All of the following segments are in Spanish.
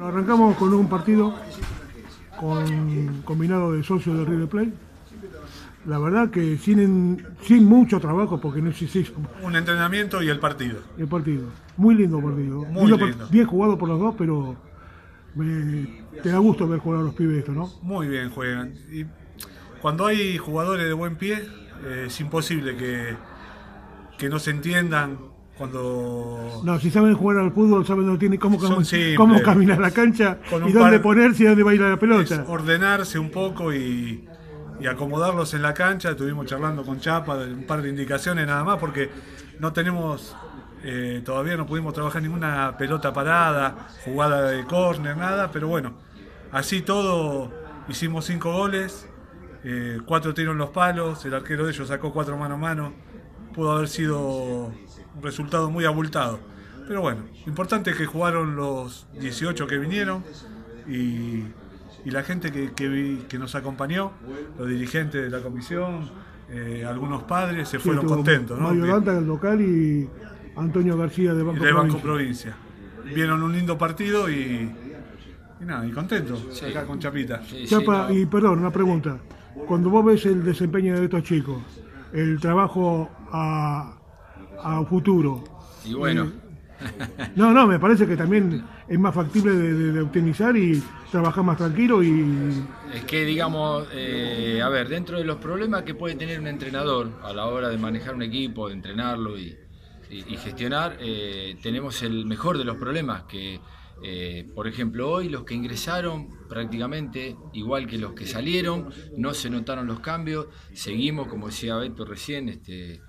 arrancamos con un partido con combinado de socios de River Plate. La verdad que sin, sin mucho trabajo, porque no existe Un entrenamiento y el partido. el partido. Muy lindo partido. Muy lindo. Bien jugado por los dos, pero me- te da gusto ver jugar a los pibes esto, ¿no? Muy bien juegan. Y cuando hay jugadores de buen pie, eh, es imposible que, que no se entiendan cuando... No, si saben jugar al fútbol, saben dónde tiene, cómo, simples. cómo caminar la cancha y dónde par- ponerse y dónde va a ir la es pelota. ordenarse un poco y, y acomodarlos en la cancha. Estuvimos charlando con Chapa, un par de indicaciones nada más, porque no tenemos, eh, todavía no pudimos trabajar ninguna pelota parada, jugada de córner, nada, pero bueno, así todo hicimos cinco goles, eh, cuatro tiros en los palos, el arquero de ellos sacó cuatro mano a mano, pudo haber sido un resultado muy abultado. Pero bueno, lo importante es que jugaron los 18 que vinieron y, y la gente que, que vi- que nos acompañó, los dirigentes de la comisión, eh, algunos padres, se Sí, fueron contentos, ¿no? Mario el local, y Antonio García de Banco de Banco Provincia. Provincia. Vieron un lindo partido y, y nada, y contentos acá con Chapita. Sí, sí, Chapa, no. y perdón, una pregunta. Cuando vos ves el desempeño de estos chicos, el trabajo a, a futuro, Y bueno, no, no, me parece que también es más factible de, de- de optimizar y trabajar más tranquilo y es que digamos, eh, a ver, dentro de los problemas que puede tener un entrenador a la hora de manejar un equipo, de entrenarlo y, y- y gestionar, eh, tenemos el mejor de los problemas que, eh, por ejemplo, hoy los que ingresaron prácticamente igual que los que salieron, no se notaron los cambios, seguimos, como decía Beto recién, este,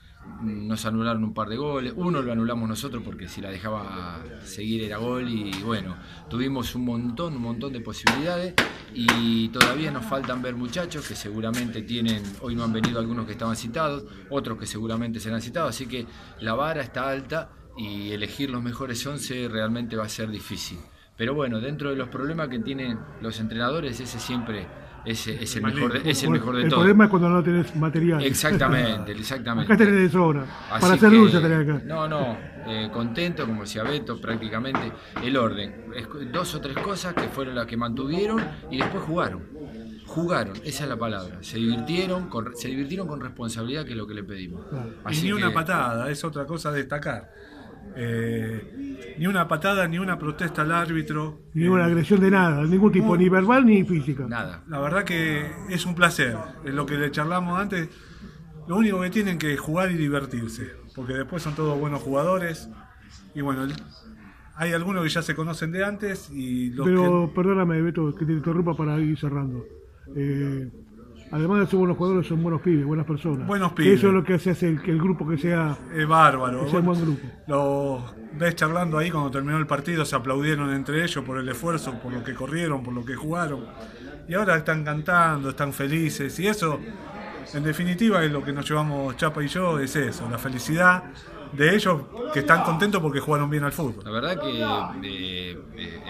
nos anularon un par de goles, uno lo anulamos nosotros porque si la dejaba seguir era gol y bueno, tuvimos un montón, un montón de posibilidades. Y todavía nos faltan ver muchachos que seguramente tienen, hoy no han venido algunos que estaban citados, otros que seguramente serán citados, así que la vara está alta y elegir los mejores 11 realmente va a ser difícil. Pero bueno, dentro de los problemas que tienen los entrenadores, ese siempre es, es el, mejor de, es el mejor de el todos. problema es cuando no tenés material. Exactamente, exactamente. Acá tenés de sobra. Así Para hacer dulce tenés acá. No, no, eh, contento, como decía Beto, prácticamente el orden. Dos o tres cosas que fueron las que mantuvieron y después jugaron. Jugaron, esa es la palabra. Se divirtieron con, se divirtieron con responsabilidad, que es lo que le pedimos. Y Así ni una patada, es otra cosa a destacar. Eh, ni una patada, ni una protesta al árbitro. Ni una agresión de nada, de ningún tipo, ni verbal ni física. Nada. La verdad que es un placer. Es lo que le charlamos antes. Lo único que tienen que jugar y divertirse. Porque después son todos buenos jugadores. Y bueno, el- hay algunos que ya se conocen de antes y los Pero perdóname, Beto, que te interrumpa para ir cerrando. Eh, además de ser buenos jugadores, son buenos pibes, buenas personas. Buenos pibes. Eso es lo que hace hace el, que el grupo que sea, es bárbaro. que sea un buen grupo. Los ves charlando ahí cuando terminó el partido, se aplaudieron entre ellos por el esfuerzo, por lo que corrieron, por lo que jugaron. Y ahora están cantando, están felices. Y eso, en definitiva, es lo que nos llevamos Chapa y yo, es eso, la felicidad de ellos que están contentos porque jugaron bien al fútbol. La verdad que eh,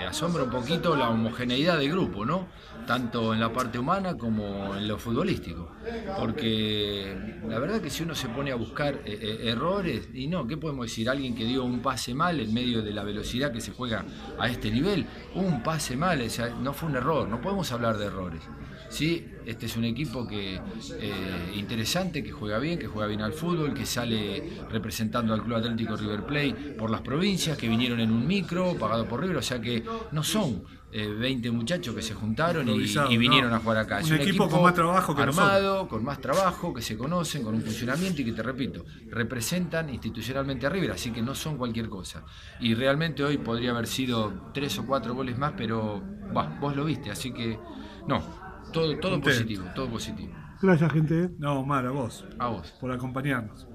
asombra un poquito la homogeneidad del grupo, ¿no? Tanto en la parte humana como en lo futbolístico. Porque la verdad que si uno se pone a buscar eh, eh, errores, y no, ¿qué podemos decir? Alguien que dio un pase mal en medio de la velocidad que se juega a este nivel, un pase mal, no fue un error, no podemos hablar de errores. Sí, este es un equipo que eh, interesante, que juega bien, que juega bien al fútbol, que sale representando al Club Atlético River Plate por las provincias, que vinieron en un micro pagado por River, o sea que no son eh, 20 muchachos que se juntaron y, vinieron no. a jugar acá. Es Un equipo con más trabajo que armado, con más trabajo, que se conocen, con un funcionamiento y que te repito, representan institucionalmente a River, así que no son cualquier cosa. Y realmente hoy podría haber sido tres o cuatro goles más, pero bah, vos lo viste, así que no, todo, todo positivo, todo positivo. Gracias, gente. ¿eh? No, Mar, a vos, A vos. por acompañarnos.